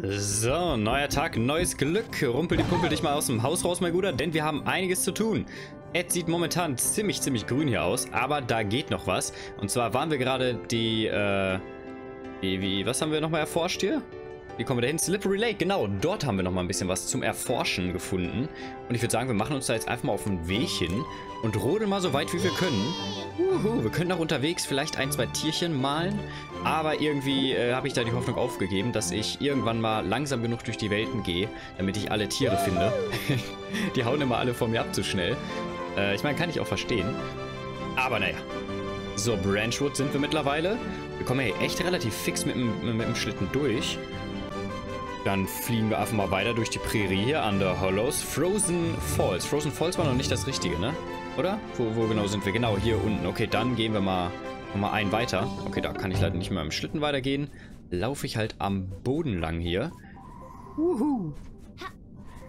So, neuer Tag, neues Glück. Rumpel die Pumpel dich mal aus dem Haus raus, mein Guter, denn wir haben einiges zu tun. Ed sieht momentan ziemlich, ziemlich grün hier aus, aber da geht noch was. Und zwar waren wir gerade die, äh, wie, wie, was haben wir nochmal erforscht hier? Wie kommen wir da hin? Slippery Lake, genau. Dort haben wir nochmal ein bisschen was zum Erforschen gefunden. Und ich würde sagen, wir machen uns da jetzt einfach mal auf den Weg hin und rodeln mal so weit, wie wir können. Uhu, wir können auch unterwegs vielleicht ein, zwei Tierchen malen. Aber irgendwie äh, habe ich da die Hoffnung aufgegeben, dass ich irgendwann mal langsam genug durch die Welten gehe, damit ich alle Tiere finde. die hauen immer alle vor mir ab zu schnell. Äh, ich meine, kann ich auch verstehen. Aber naja. So, Branchwood sind wir mittlerweile. Wir kommen hier echt relativ fix mit dem, mit dem Schlitten durch. Dann fliegen wir einfach mal weiter durch die Prärie hier, Under Hollows. Frozen Falls. Frozen Falls war noch nicht das Richtige, ne? Oder? Wo, wo genau sind wir? Genau, hier unten. Okay, dann gehen wir mal nochmal einen weiter. Okay, da kann ich leider nicht mehr im Schlitten weitergehen. Laufe ich halt am Boden lang hier. Wuhu.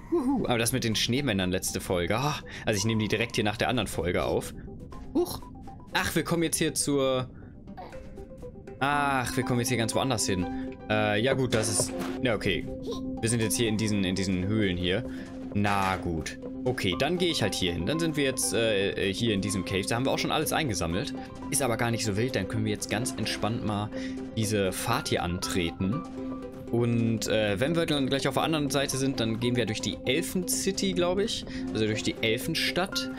Wuhu. Aber das mit den Schneemännern letzte Folge. Oh, also ich nehme die direkt hier nach der anderen Folge auf. Huch. Ach, wir kommen jetzt hier zur... Ach, wir kommen jetzt hier ganz woanders hin. Äh, ja gut, das ist... Ja, okay. Wir sind jetzt hier in diesen, in diesen Höhlen hier. Na gut. Okay, dann gehe ich halt hier hin. Dann sind wir jetzt äh, hier in diesem Cave. Da haben wir auch schon alles eingesammelt. Ist aber gar nicht so wild. Dann können wir jetzt ganz entspannt mal diese Fahrt hier antreten. Und äh, wenn wir dann gleich auf der anderen Seite sind, dann gehen wir durch die Elfen City, glaube ich. Also durch die Elfenstadt.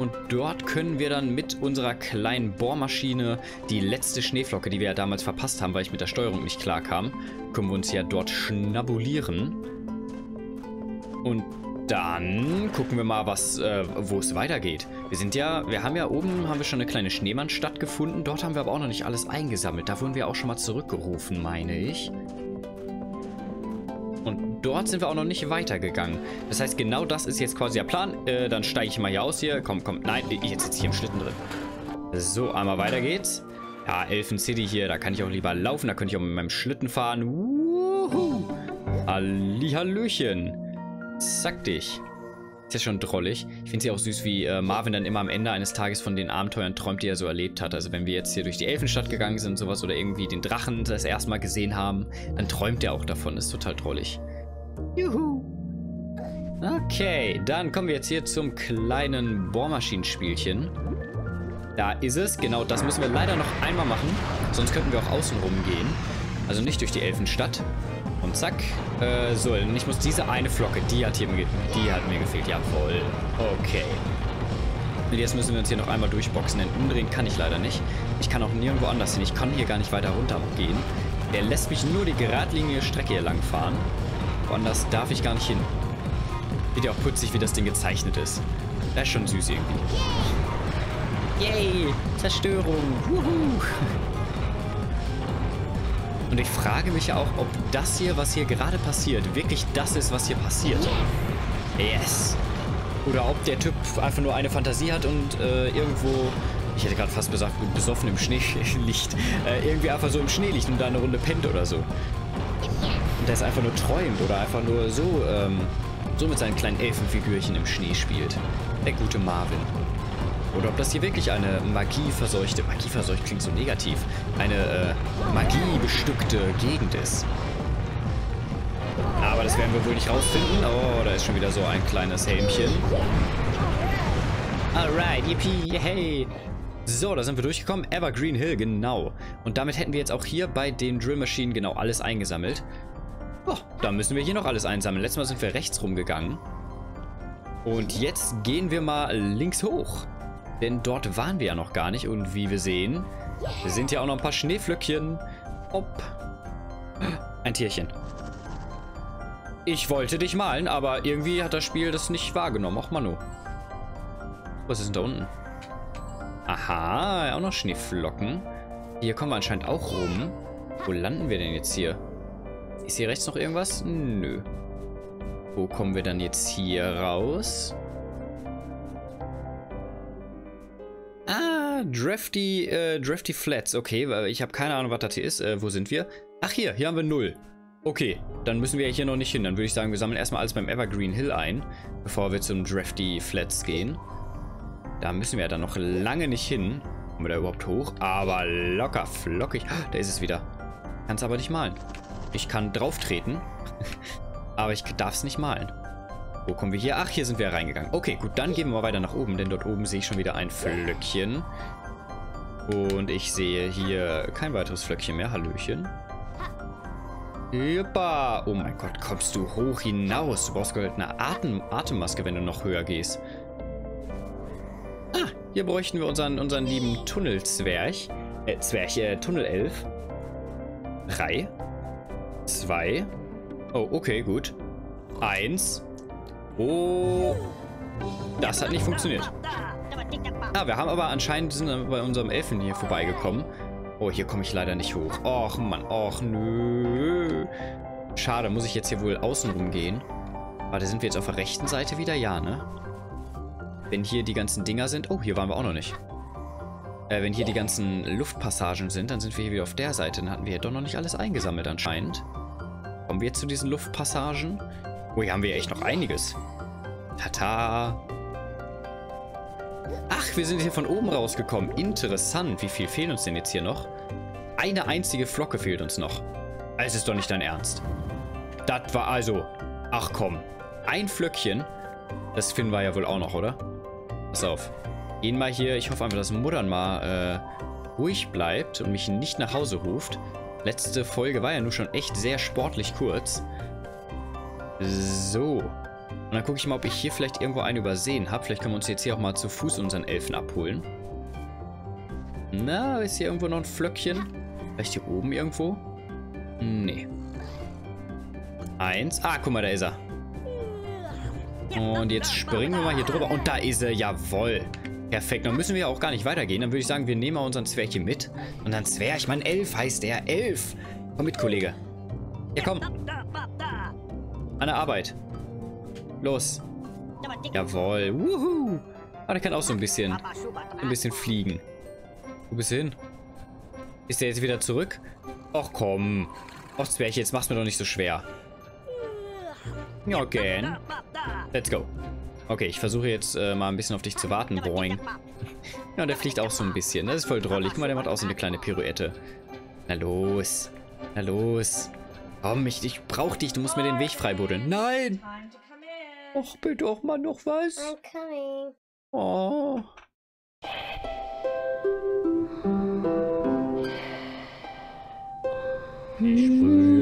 Und dort können wir dann mit unserer kleinen Bohrmaschine die letzte Schneeflocke, die wir ja damals verpasst haben, weil ich mit der Steuerung nicht klar kam, können wir uns ja dort schnabulieren. Und dann gucken wir mal, was, äh, wo es weitergeht. Wir sind ja, wir haben ja oben, haben wir schon eine kleine Schneemannstadt gefunden. Dort haben wir aber auch noch nicht alles eingesammelt. Da wurden wir auch schon mal zurückgerufen, meine ich. Dort sind wir auch noch nicht weitergegangen. Das heißt, genau das ist jetzt quasi der Plan. Äh, dann steige ich mal hier aus hier. Komm, komm. Nein, jetzt sitze ich hier im Schlitten drin. So, einmal weiter geht's. Ja, Elfen City hier. Da kann ich auch lieber laufen. Da könnte ich auch mit meinem Schlitten fahren. Wuhu. Hallihallöchen. Zack dich. Ist ja schon drollig. Ich finde es ja auch süß, wie äh, Marvin dann immer am Ende eines Tages von den Abenteuern träumt, die er so erlebt hat. Also wenn wir jetzt hier durch die Elfenstadt gegangen sind und sowas oder irgendwie den Drachen das erste Mal gesehen haben, dann träumt er auch davon. Ist total drollig. Juhu. Okay, dann kommen wir jetzt hier zum kleinen Bohrmaschinenspielchen. Da ist es. Genau, das müssen wir leider noch einmal machen. Sonst könnten wir auch außen rum gehen. Also nicht durch die Elfenstadt. Und zack. Äh, so, und ich muss diese eine Flocke, die hat, hier, die hat mir gefehlt. Jawohl. Okay. Und jetzt müssen wir uns hier noch einmal durchboxen, denn umdrehen kann ich leider nicht. Ich kann auch nirgendwo anders hin. Ich kann hier gar nicht weiter runter gehen. Der lässt mich nur die geradlinige Strecke hier lang fahren. Woanders darf ich gar nicht hin. Sieht ja auch putzig, wie das Ding gezeichnet ist. Das ist schon süß irgendwie. Yay! Zerstörung! Wuhu! Und ich frage mich auch, ob das hier, was hier gerade passiert, wirklich das ist, was hier passiert. Yes. Oder ob der Typ einfach nur eine Fantasie hat und äh, irgendwo, ich hätte gerade fast gesagt, besoffen im Schnee liegt, äh, irgendwie einfach so im Schnee liegt und da eine Runde pennt oder so. Der es einfach nur träumt oder einfach nur so, ähm, so mit seinen kleinen Elfenfigürchen im Schnee spielt. Der gute Marvin. Oder ob das hier wirklich eine magieverseuchte, magieverseucht klingt so negativ, eine äh, magiebestückte Gegend ist. Aber das werden wir wohl nicht rausfinden. Oh, da ist schon wieder so ein kleines Helmchen. Alright, yippie, hey. So, da sind wir durchgekommen. Evergreen Hill, genau. Und damit hätten wir jetzt auch hier bei den Drill Maschinen genau alles eingesammelt. Oh, da müssen wir hier noch alles einsammeln. Letztes Mal sind wir rechts rumgegangen. Und jetzt gehen wir mal links hoch. Denn dort waren wir ja noch gar nicht. Und wie wir sehen, sind ja auch noch ein paar Schneeflöckchen. Hopp. Ein Tierchen. Ich wollte dich malen, aber irgendwie hat das Spiel das nicht wahrgenommen. Ach, Manu. Was ist denn da unten? Aha, auch noch Schneeflocken. Hier kommen wir anscheinend auch rum. Wo landen wir denn jetzt hier? Ist hier rechts noch irgendwas? Nö. Wo kommen wir dann jetzt hier raus? Ah, Drafty, äh, Drafty Flats. Okay, ich habe keine Ahnung, was das hier ist. Äh, wo sind wir? Ach, hier. Hier haben wir null. Okay, dann müssen wir hier noch nicht hin. Dann würde ich sagen, wir sammeln erstmal alles beim Evergreen Hill ein, bevor wir zum Drafty Flats gehen. Da müssen wir ja dann noch lange nicht hin. Kommen wir da überhaupt hoch? Aber locker, flockig. Da ist es wieder. Kann's aber nicht malen. Ich kann drauf treten. Aber ich darf es nicht malen. Wo kommen wir hier? Ach, hier sind wir reingegangen. Okay, gut, dann gehen wir mal weiter nach oben, denn dort oben sehe ich schon wieder ein Flöckchen. Und ich sehe hier kein weiteres Flöckchen mehr. Hallöchen. Juppa. Oh mein Gott, kommst du hoch hinaus? Du brauchst halt eine Atem Atemmaske, wenn du noch höher gehst. Ah, hier bräuchten wir unseren, unseren lieben Tunnelzwerg. Äh, Zwerg, äh, Tunnelelf. Drei. Zwei. Oh, okay, gut. Eins. Oh. Das hat nicht funktioniert. Ah, wir haben aber anscheinend sind bei unserem Elfen hier vorbeigekommen. Oh, hier komme ich leider nicht hoch. Och, Mann. Och, nö. Schade, muss ich jetzt hier wohl außen rumgehen. Warte, sind wir jetzt auf der rechten Seite wieder? Ja, ne? Wenn hier die ganzen Dinger sind... Oh, hier waren wir auch noch nicht. Äh, wenn hier die ganzen Luftpassagen sind, dann sind wir hier wieder auf der Seite. Dann hatten wir hier doch noch nicht alles eingesammelt anscheinend. Kommen wir jetzt zu diesen Luftpassagen? Oh, hier haben wir echt noch einiges. Tata. Ach, wir sind hier von oben rausgekommen. Interessant. Wie viel fehlt uns denn jetzt hier noch? Eine einzige Flocke fehlt uns noch. Es ist doch nicht dein Ernst. Das war also... Ach komm. Ein Flöckchen. Das finden wir ja wohl auch noch, oder? Pass auf. Gehen mal hier. Ich hoffe einfach, dass Muttern mal äh, ruhig bleibt und mich nicht nach Hause ruft. Letzte Folge war ja nur schon echt sehr sportlich kurz. So. Und dann gucke ich mal, ob ich hier vielleicht irgendwo einen übersehen habe. Vielleicht können wir uns jetzt hier auch mal zu Fuß unseren Elfen abholen. Na, ist hier irgendwo noch ein Flöckchen? Vielleicht hier oben irgendwo? Nee. Eins. Ah, guck mal, da ist er. Und jetzt springen wir mal hier drüber. Und da ist er. Jawoll. Perfekt. Dann müssen wir auch gar nicht weitergehen. Dann würde ich sagen, wir nehmen mal unseren Zwerg mit. Und dann Zwerg, ich meine Elf heißt der. Elf. Komm mit, Kollege. Ja, komm. An der Arbeit. Los. Jawohl. Wuhu. Ah, der kann auch so ein bisschen, ein bisschen fliegen. Wo bist du hin? Ist der jetzt wieder zurück? Och komm. Och, Zwerch, jetzt mach's mir doch nicht so schwer. Ja, again. Let's go. Okay, ich versuche jetzt äh, mal ein bisschen auf dich zu warten, Boing. Ja, und der fliegt auch so ein bisschen. Das ist voll drollig. Guck mal, der macht auch so eine kleine Pirouette. Na los. Na los. Komm, ich, ich brauch dich. Du musst mir den Weg freibuddeln. Nein! Och, bitte doch mal noch was. I'm coming. Oh. Ich